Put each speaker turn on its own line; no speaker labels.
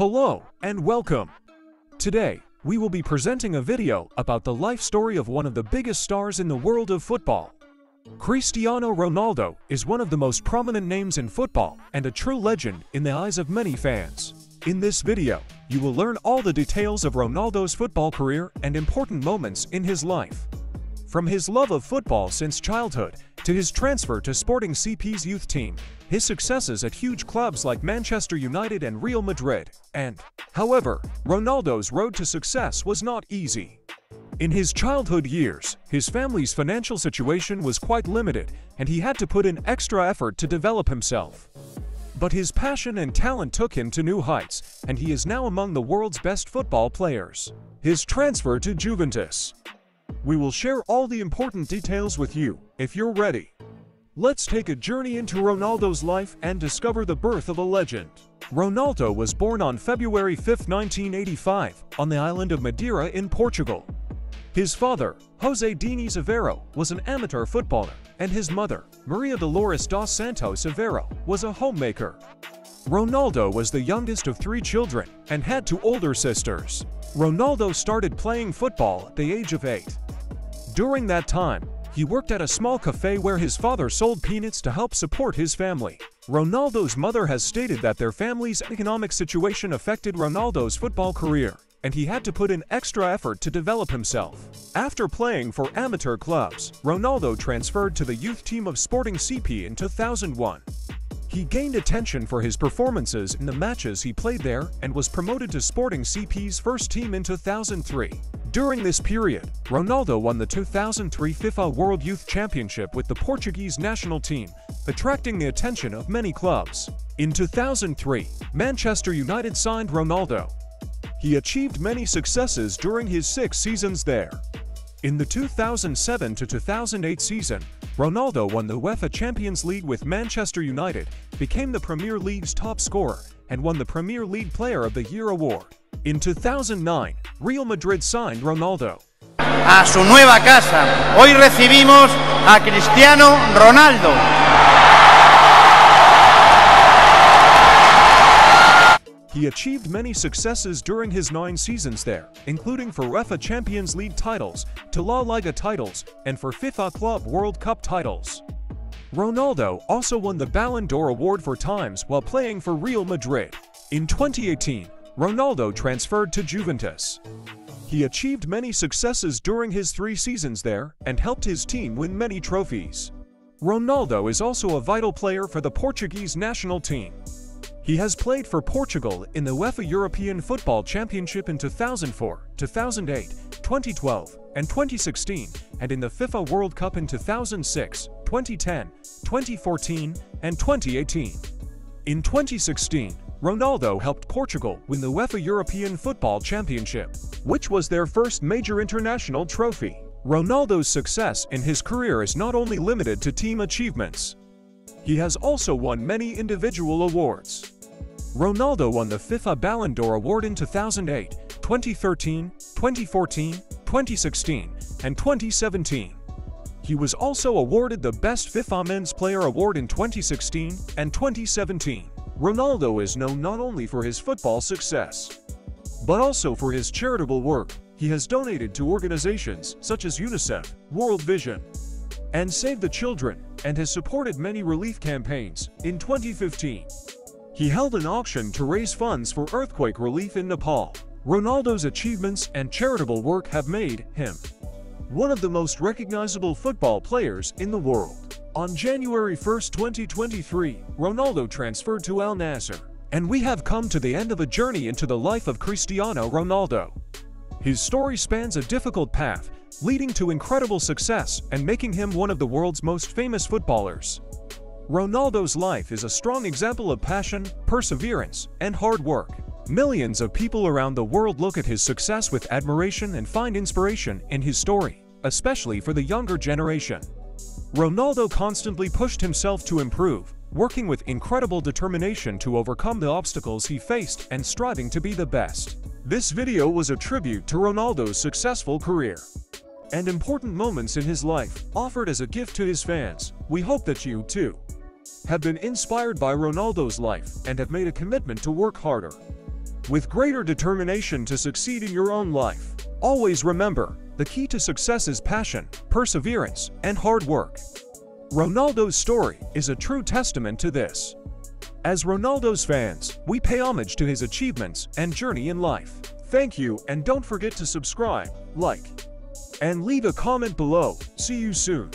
Hello and welcome. Today, we will be presenting a video about the life story of one of the biggest stars in the world of football. Cristiano Ronaldo is one of the most prominent names in football and a true legend in the eyes of many fans. In this video, you will learn all the details of Ronaldo's football career and important moments in his life. From his love of football since childhood to his transfer to Sporting CP's youth team, his successes at huge clubs like Manchester United and Real Madrid, and, however, Ronaldo's road to success was not easy. In his childhood years, his family's financial situation was quite limited and he had to put in extra effort to develop himself. But his passion and talent took him to new heights, and he is now among the world's best football players. His transfer to Juventus. We will share all the important details with you, if you're ready. Let's take a journey into Ronaldo's life and discover the birth of a legend. Ronaldo was born on February 5, 1985, on the island of Madeira in Portugal. His father, Jose Diniz Aveiro, was an amateur footballer, and his mother, Maria Dolores dos Santos Aveiro, was a homemaker. Ronaldo was the youngest of three children and had two older sisters. Ronaldo started playing football at the age of eight. During that time, he worked at a small cafe where his father sold peanuts to help support his family. Ronaldo's mother has stated that their family's economic situation affected Ronaldo's football career, and he had to put in extra effort to develop himself. After playing for amateur clubs, Ronaldo transferred to the youth team of Sporting CP in 2001. He gained attention for his performances in the matches he played there and was promoted to Sporting CP's first team in 2003. During this period, Ronaldo won the 2003 FIFA World Youth Championship with the Portuguese national team, attracting the attention of many clubs. In 2003, Manchester United signed Ronaldo. He achieved many successes during his six seasons there. In the 2007 to 2008 season, Ronaldo won the UEFA Champions League with Manchester United, became the Premier League's top scorer, and won the Premier League Player of the Year award. In 2009, Real Madrid signed Ronaldo.
a su nueva casa. Hoy recibimos a Cristiano Ronaldo.
He achieved many successes during his nine seasons there, including four UEFA Champions League titles, two La Liga titles, and four FIFA Club World Cup titles. Ronaldo also won the Ballon d'Or award four times while playing for Real Madrid. In 2018, Ronaldo transferred to Juventus. He achieved many successes during his three seasons there and helped his team win many trophies. Ronaldo is also a vital player for the Portuguese national team. He has played for Portugal in the UEFA European Football Championship in 2004, 2008, 2012, and 2016, and in the FIFA World Cup in 2006, 2010, 2014, and 2018. In 2016, Ronaldo helped Portugal win the UEFA European Football Championship, which was their first major international trophy. Ronaldo's success in his career is not only limited to team achievements. He has also won many individual awards. Ronaldo won the FIFA Ballon d'Or award in 2008, 2013, 2014, 2016, and 2017. He was also awarded the Best FIFA Men's Player Award in 2016 and 2017. Ronaldo is known not only for his football success, but also for his charitable work. He has donated to organizations such as UNICEF, World Vision, and Save the Children, and has supported many relief campaigns. In 2015, he held an auction to raise funds for earthquake relief in Nepal. Ronaldo's achievements and charitable work have made him one of the most recognizable football players in the world. On January 1, 2023, Ronaldo transferred to Al Nassr, and we have come to the end of a journey into the life of Cristiano Ronaldo. His story spans a difficult path, leading to incredible success and making him one of the world's most famous footballers. Ronaldo's life is a strong example of passion, perseverance, and hard work. Millions of people around the world look at his success with admiration and find inspiration in his story, especially for the younger generation. Ronaldo constantly pushed himself to improve, working with incredible determination to overcome the obstacles he faced and striving to be the best. This video was a tribute to Ronaldo's successful career and important moments in his life, offered as a gift to his fans. We hope that you, too, have been inspired by Ronaldo's life and have made a commitment to work harder with greater determination to succeed in your own life. Always remember, the key to success is passion, perseverance, and hard work. Ronaldo's story is a true testament to this. As Ronaldo's fans, we pay homage to his achievements and journey in life. Thank you and don't forget to subscribe, like, and leave a comment below. See you soon.